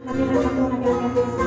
Tapi, rasa kurang diangkatnya.